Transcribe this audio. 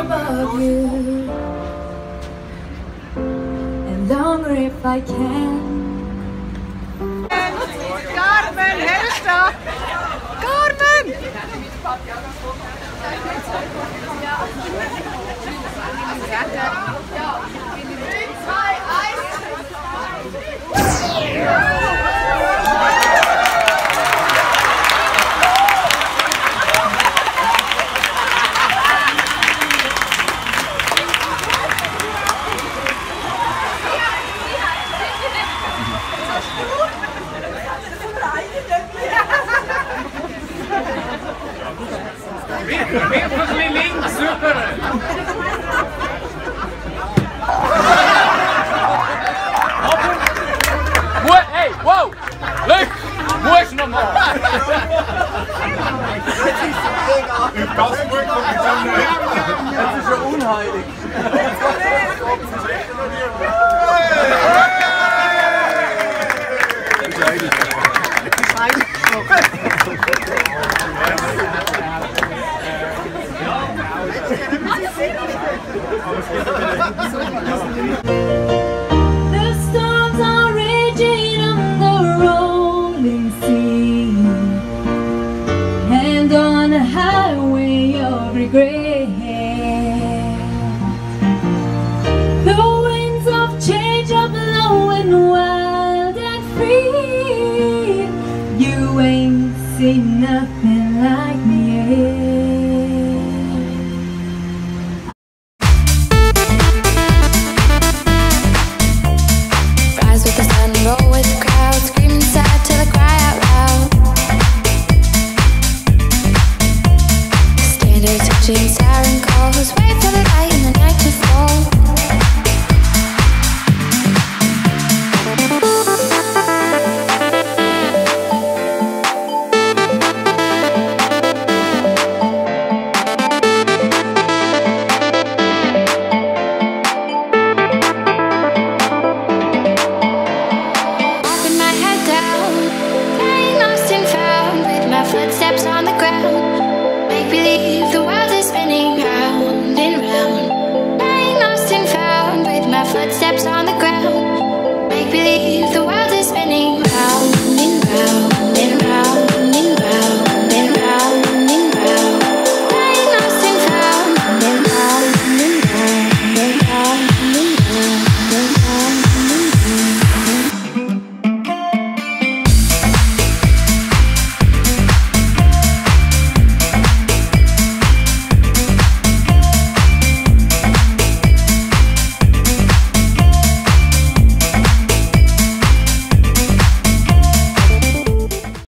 above you And longer if I can Carmen, Hersta! Carmen! Werfen Sie links rüber! Aber... Wo, hey, wow! Luc, musst du nochmal! Über das Bild kommt jetzt auch nicht. Das ist ja unheilig. Regret. The winds of change are blowing wild and free. You ain't seen nothing like me yet There siren calls, wait for the light in the night to fall. Footsteps on the ground.